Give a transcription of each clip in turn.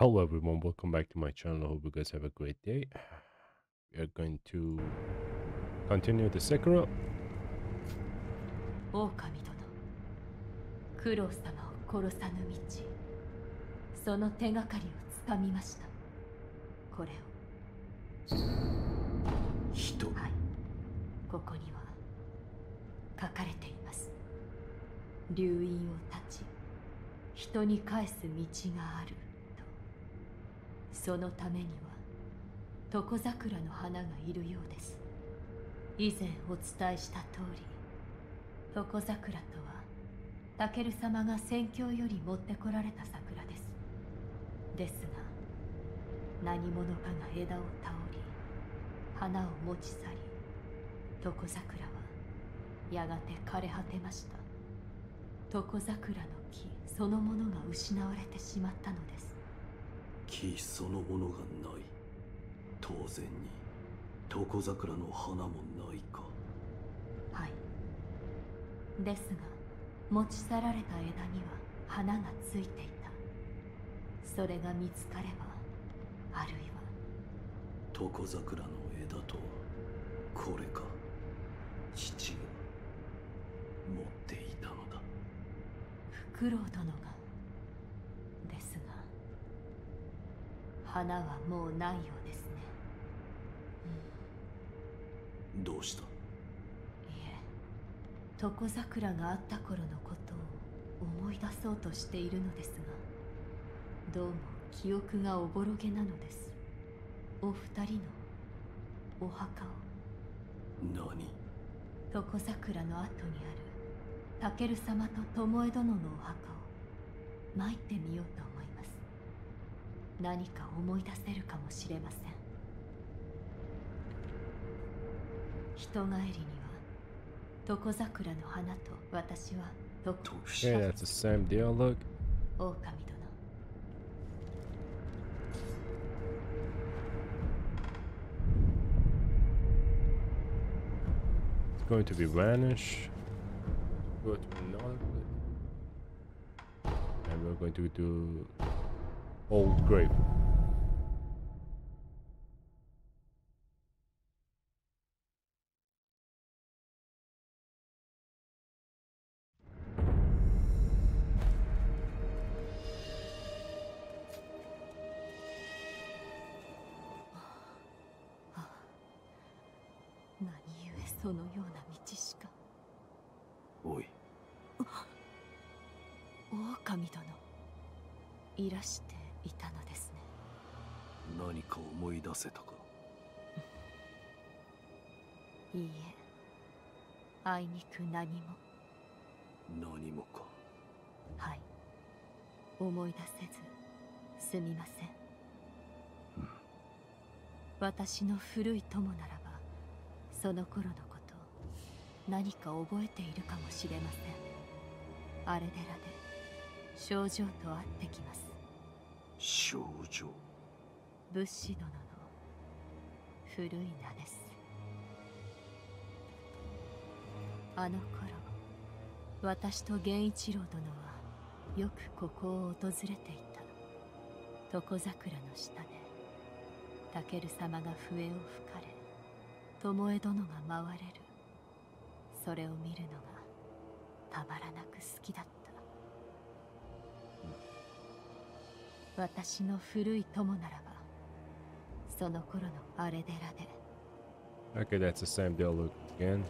Hello everyone, welcome back to my channel. I hope you guys have a great day. We are going to continue the Sekiro. 狼殿九郎様を殺さぬ道その手がかりをつかみましたこれを人はいここには書かれています流飲を断ち人に返す道があるとそのためには床桜の花がいるようです。以前お伝えした通り床桜とはタケル様が戦況より持ってこられた桜です。ですが何者かが枝を倒り花を持ち去り床桜はやがて枯れ果てました。床桜の木そのものが失われてしまったのです。木そのものがない。当然に床桜の花もないか。はい。ですが持ち去られた枝には花がついていた。それが見つかればあるいは床桜の枝とはこれか。父が持っていたのだ。フクロウ殿がですが花はもうないようですね。どうした？いえ床桜があった頃のことを思い出そうとしているのですがどうも記憶がおぼろげなのです。お二人のお墓を。何？床桜の後にあるタケル様と巴殿のお墓を。参ってみようと何か思い出せるかもしれません人帰りには床桜の花と私は床 Yeah, that's the same dialogue. 狼殿 It's going to be vanish. Go to another. And we're going to do old grave.「何故そのような道しか。おい。狼殿。いらして何か思い出せたか？いいえあいにく何も。何もか。はい。思い出せずすみません、私の古い友ならばその頃のこと何か覚えているかもしれません。あれ寺で症状と会ってきます。少女物資殿の古い名です。あの頃私と源一郎殿はよくここを訪れていた。床桜の下でタケル様が笛を吹かれ巴殿が舞われる。それを見るのがたまらなく好きだった。私の古い友ならば その頃のあれ寺で Okay, that's the same dialogue again.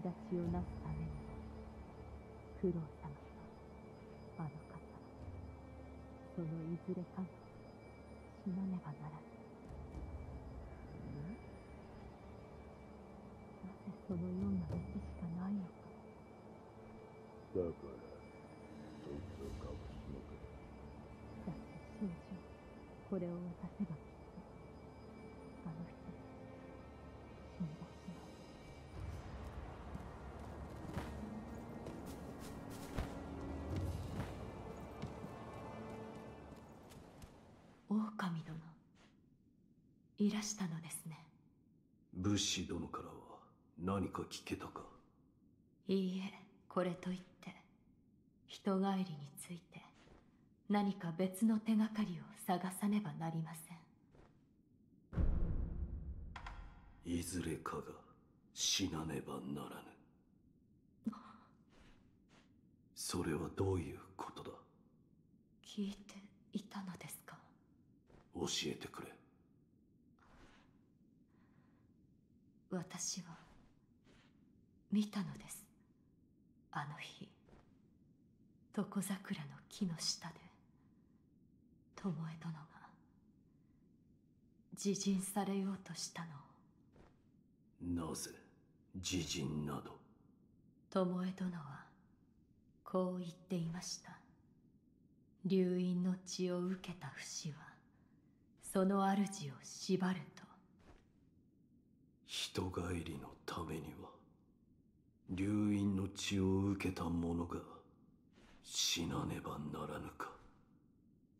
立ちをなすためにも九郎様とあの方そのいずれかが死なねばならぬ。なぜそのような道しかないのか。からそいつを隠すのかだって少女これをいらしたのですね。武士殿からは何か聞けたか？いいえこれといって人帰りについて何か別の手がかりを探さねばなりません。いずれかが死なねばならぬ。それはどういうことだ？聞いていたのですか？教えてくれ私は見たのです。あの日床桜の木の下で巴殿が自尽されようとしたのを。なぜ自陣など？巴殿はこう言っていました。流因の血を受けた不死はその主を縛ると人帰りのためには流因の血を受けた者が死なねばならぬか。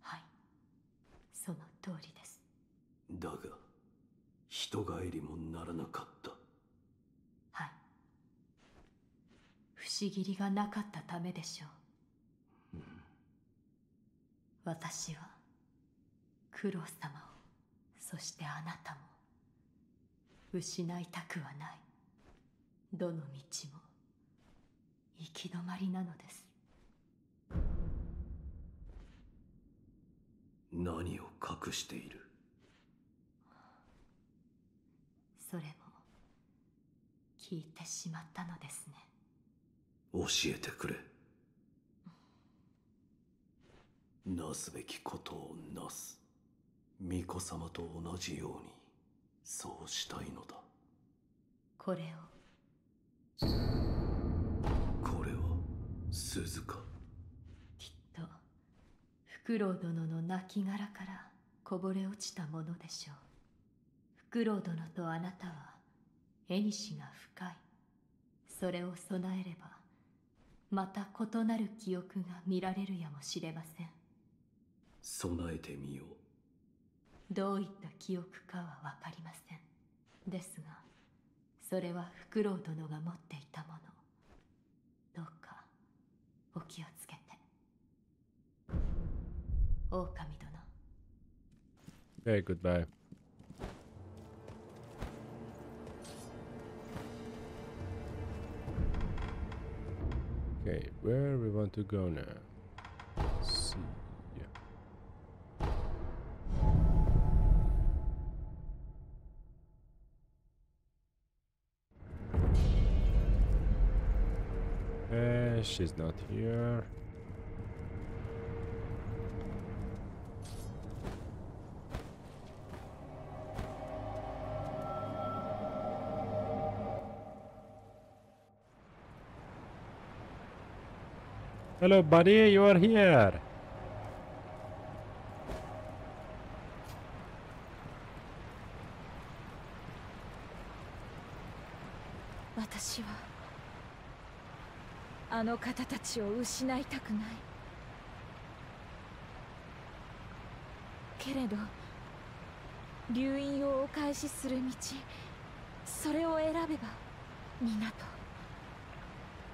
はい。その通りです。だが人帰りもならなかった。はい。不思議りがなかったためでしょう、私は九郎様をそしてあなたも失いたくはない。どの道も行き止まりなのです。何を隠している？それも聞いてしまったのですね。教えてくれ。なすべきことをなす。巫女様と同じようにそうしたいのだ。これを。これは鈴かきっとフクロウ殿の亡骸からこぼれ落ちたものでしょう。フクロウ殿とあなたは縁が深い。それを備えればまた異なる記憶が見られるやもしれません。備えてみようどういった記憶かは分かりませんですがそれはフクロウ殿が持っていたものどうかお気をつけて狼殿 Okay, goodbye. Okay, where we want to go now? She's not here. Hello, buddy, you are here. の方たちを失いたくない。けれど流因をお返しする道それを選べば皆と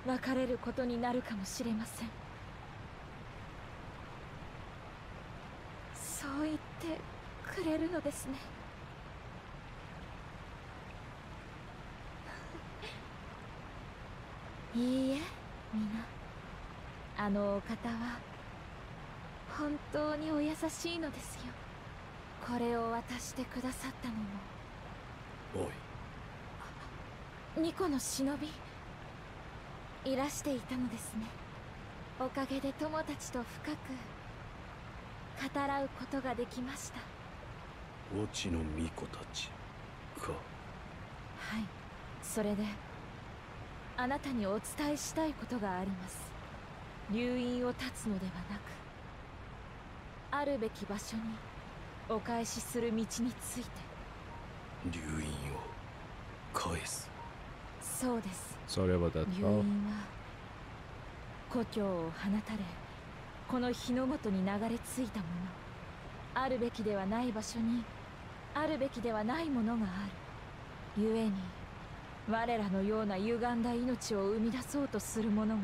別れることになるかもしれません。そう言ってくれるのですね。いいえ。皆あのお方は本当にお優しいのですよ。これを渡してくださったのも。おい。ニコの忍び。いらしていたのですね。おかげで友達と深く。語らうことができました。落ちの巫女たちか。はい。それであなたにお伝えしたいことがあります。留飲を断つのではなくあるべき場所にお返しする道について。留飲を返す。そうです。Sorry about that. 留 Oh, 飲は故郷を放たれこの日の元に流れ着いたもの。あるべきではない場所にあるべきではないものがある。故に我らのような歪んだ命を生み出そうとする者が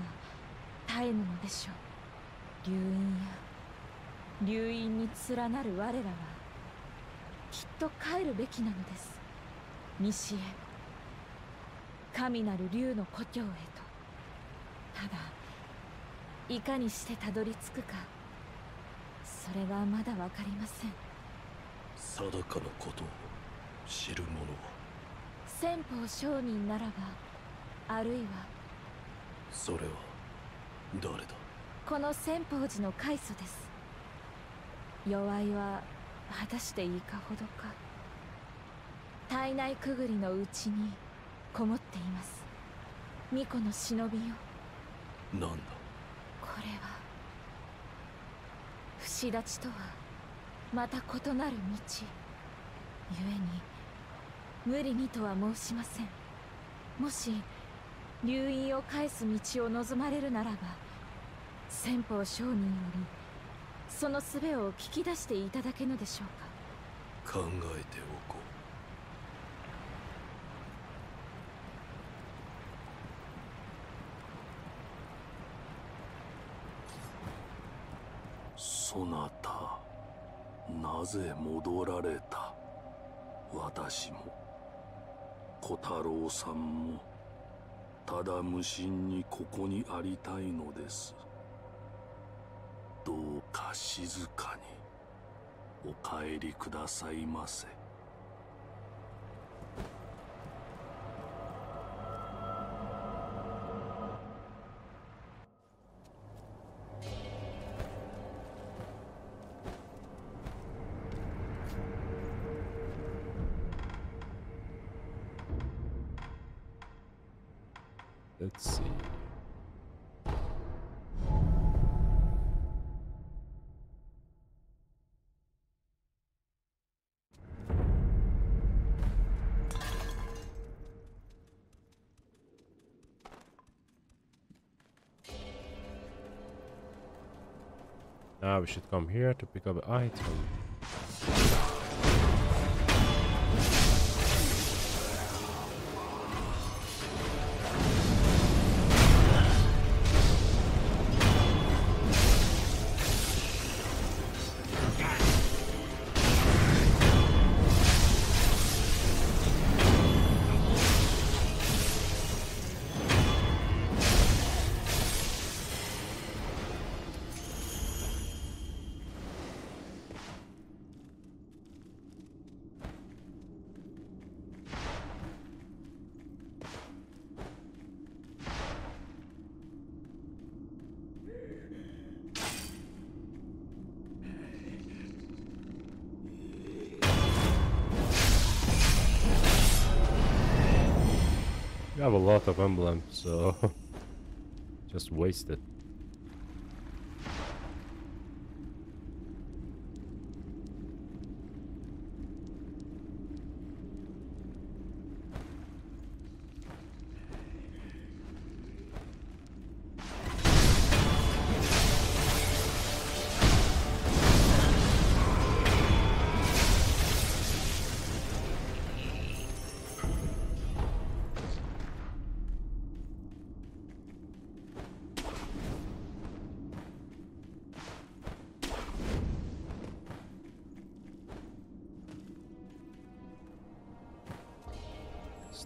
絶えぬのでしょう。留飲や留飲に連なる我らはきっと帰るべきなのです。西へ。神なる竜の故郷へと。ただいかにしてたどり着くか。それがまだ分かりません。定かのことを知る者は。先方商人ならばあるいはそれは誰だ？この千宝寺の開祖です。弱いは果たしていいかほどか体内くぐりのうちにこもっています。巫女の忍びよ。なんだ？これは不死立ちとはまた異なる道。故に無理にとは申しません。もし留飲を返す道を望まれるならば先方商人よりその術を聞き出していただけぬでしょうか。考えておこう。そなたなぜ戻られた？私も。小太郎さんもただ無心にここにありたいのです。どうか静かにお帰りくださいませ。We should come here to pick up an item. Have a lot of emblems, so just waste it.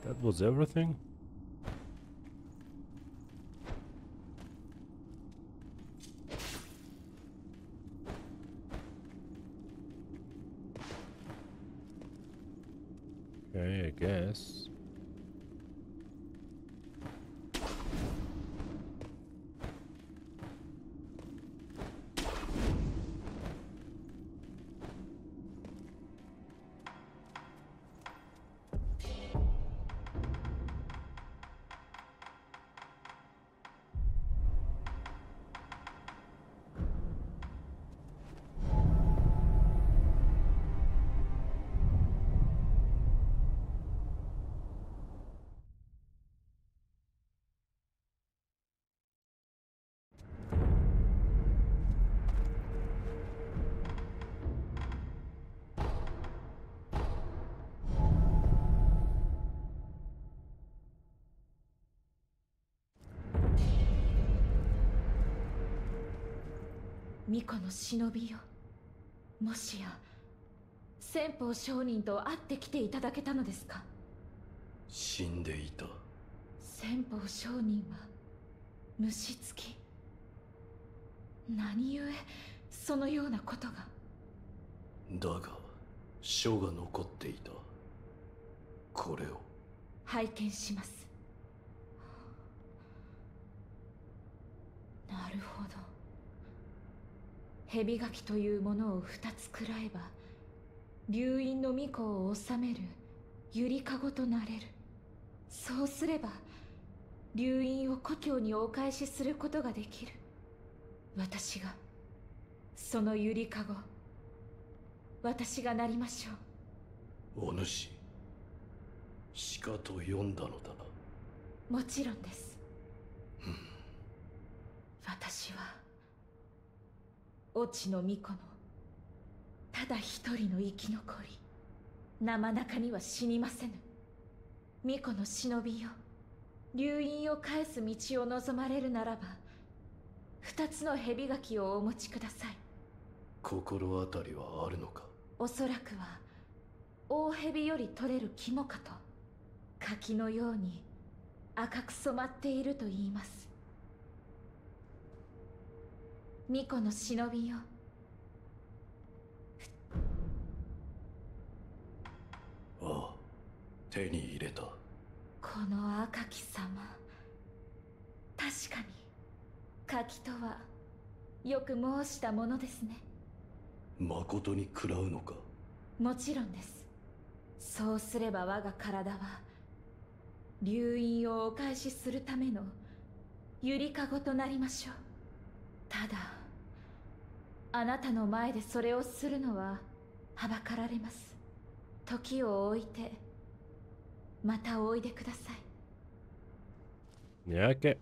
That was everything? 巫女の忍びよ。もしや先方商人と会ってきていただけたのですか？死んでいた。先方商人は虫つき。何故そのようなことが？だが書が残っていた。これを。拝見します。なるほど蛇垣というものを二つ食らえば流院の巫女を治めるゆりかごとなれる。そうすれば流院を故郷にお返しすることができる。私がそのゆりかご私がなりましょお主鹿と呼んだのだ。なうもちろんです。私は越智の巫女の。ただ一人の生き残り。生中には死にませぬ。巫女の忍びよ。流院を返す道を望まれるならば二つの蛇垣をお持ちください。心当たりはあるのか？おそらくは大蛇より取れる肝かと。柿のように赤く染まっていると言います巫女の忍びよ。ああ手に入れた。この赤き様。確かに柿とはよく申したものですね。誠に食らうのか？もちろんです。そうすれば我が体は流院をお返しするためのゆりかごとなりましょうただあなたの前でそれをするのははばかられます時を置いてまたおいでください Yeah, okay.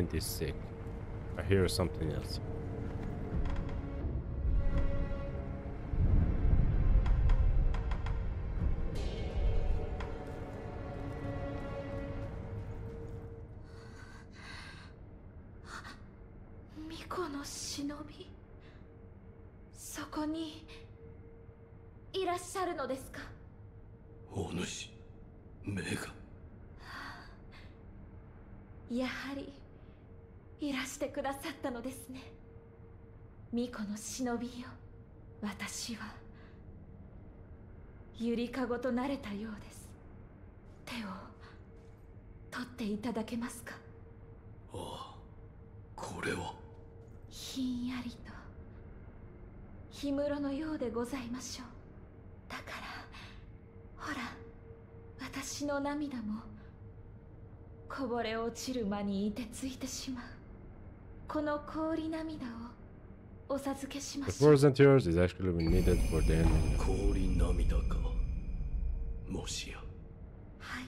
Mind is sick. I hear something else. 巫女の忍びそこにいらっしゃるのですかお主目がやはりいらしてくださったのですね。巫女の忍びよ。私はゆりかごとなれたようです。手を取っていただけますか？ああこれはひんやりと。氷室のようでございましょう。だからほら私の涙もこぼれ落ちる間にいてついてしまうこの氷涙をお授けしま The しょう。Frozen tears is actually needed for the ending. 氷涙かもしやはい。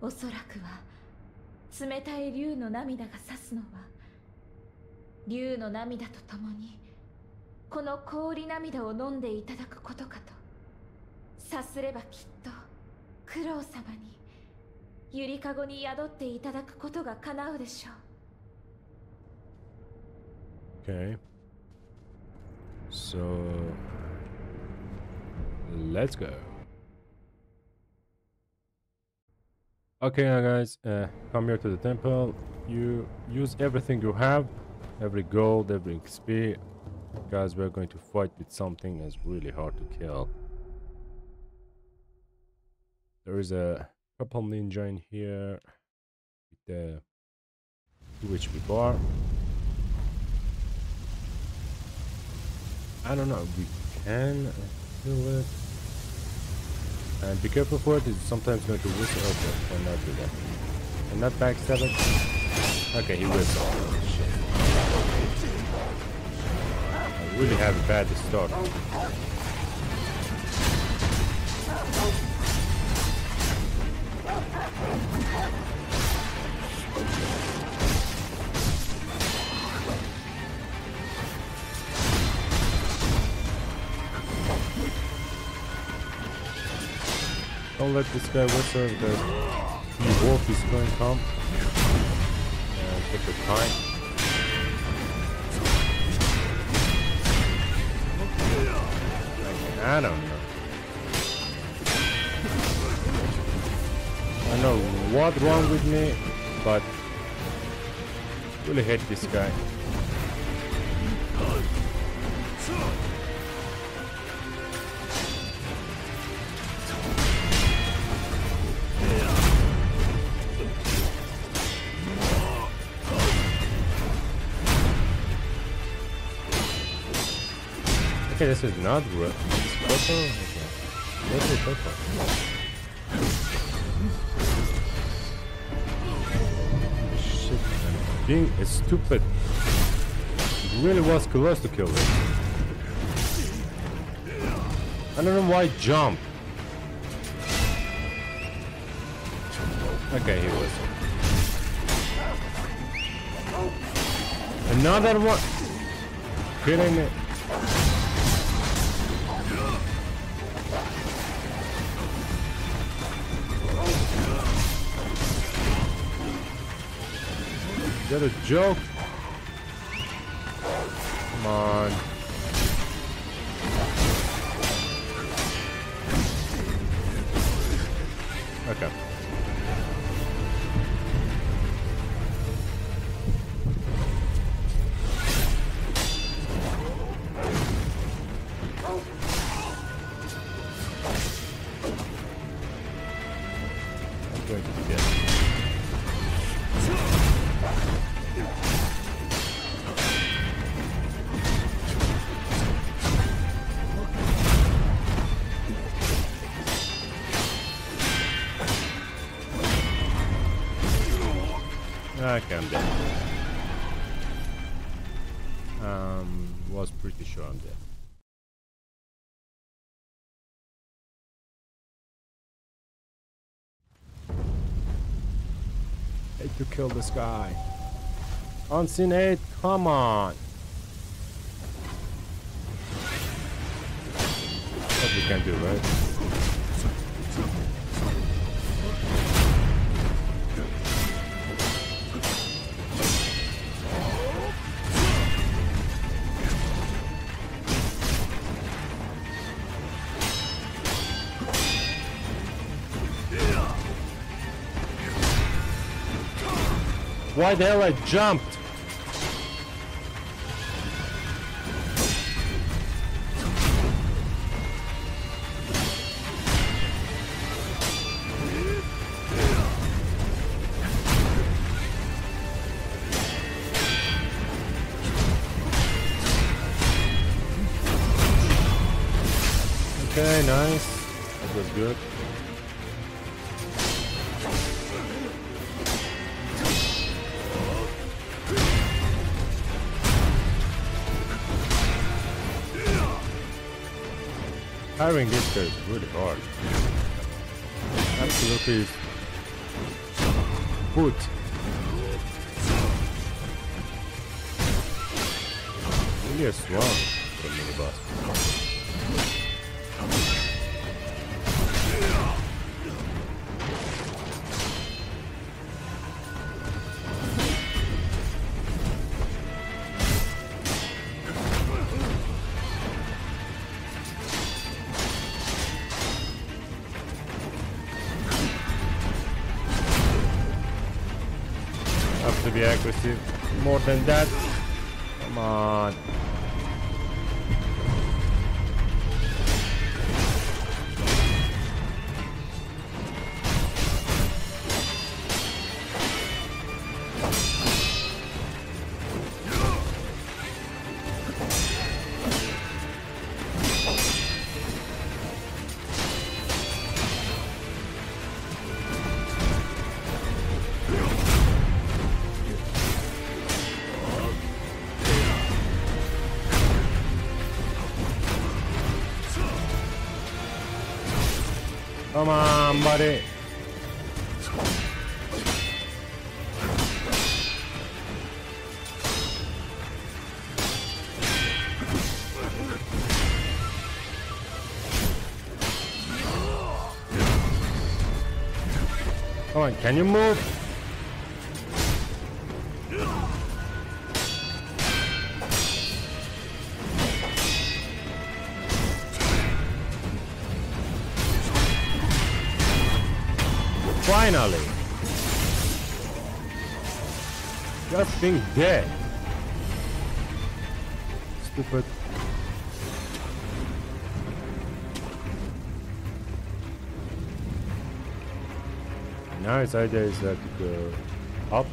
おそらくは冷たい竜の涙が指すのは竜の涙とともにこの氷涙を飲んでいただくことかと。さすればきっと九郎様にゆりかごに宿っていただくことが叶うでしょう Okay. So let's go. Okay, now guys, uh, come here to the temple. You use everything you have, every gold, every XP. Guys, we're going to fight with something that's really hard to kill. There is a purple ninja in here with the 2 HP bar. I don't know. We can kill it. And be careful for it, it's sometimes going to whistle. Okay, and not do that. And not backstab it. Okay, he whistled. I really have a bad start. Don't let this guy whistle because the wolf is going to come. And take the time. I don't know. I know what wrong with me, but really hate this guy. Okay, this is not red. It's purple? Okay. Maybe purple. Shit, I'm being a stupid. It really was close to kill him. I don't know why I jumped. Okay, he was. Another one. Kidding me. Is that a joke? Come on. Was pretty sure I'm dead. Hate to kill this guy. Unseen 8, come on! What we can do, right? Why the hell I jumped? Okay, nice. That was good. Hiring this guy is really hard. Absolutely put. Really a to be aggressive. More than that. Come on. Come on, can you move? Finally! Just being dead. Stupid. His idea is that to go up.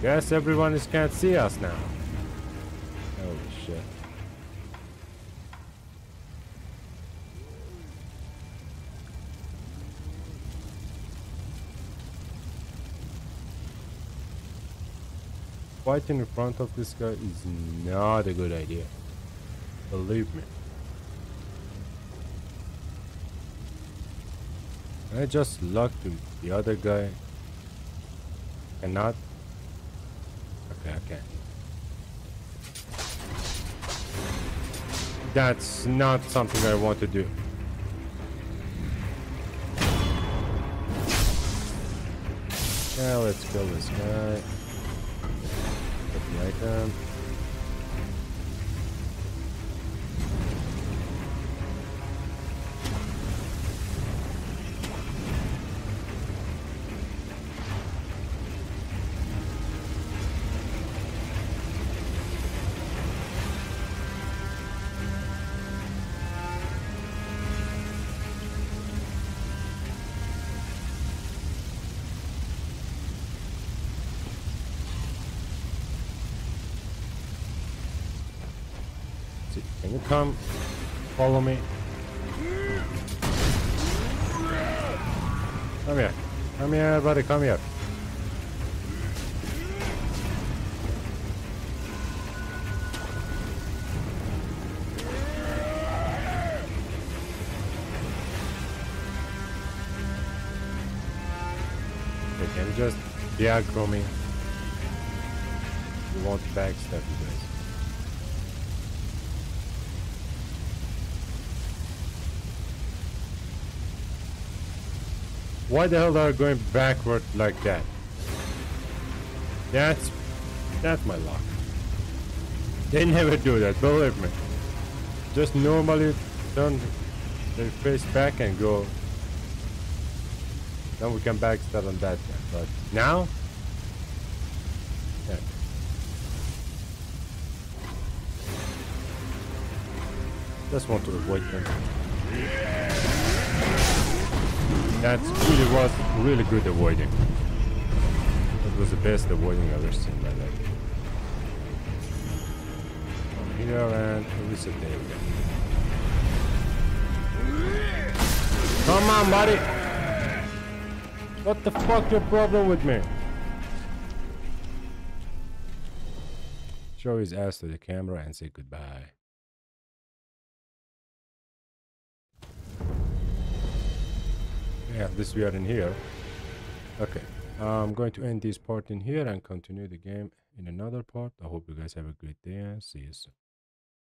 Guess everyone is can't see us now. Holy shit. Fighting in front of this guy is not a good idea. Believe me. I just locked the other guy. Cannot. Okay, okay. That's not something I want to do. Yeah, let's kill this guy. Put the item. Can you come follow me? Come here. Come here, buddy. Come here. Okay, can just be aggro me? You won't backstab you guys. Why the hell are going backward like that? That's that's my luck. They never do that, believe me. Just normally turn their face back and go. Then we can backstab on that guy. But now? Yeah. Just want to avoid them. That really was really good avoiding. That was the best avoiding I've ever seen in my life. Come here and reset there again. Come on, buddy! What the fuck your problem with me? Show his ass to the camera and say goodbye. Yeah, this we are in here. Okay, I'm going to end this part in here and continue the game in another part. I hope you guys have a great day and see you soon.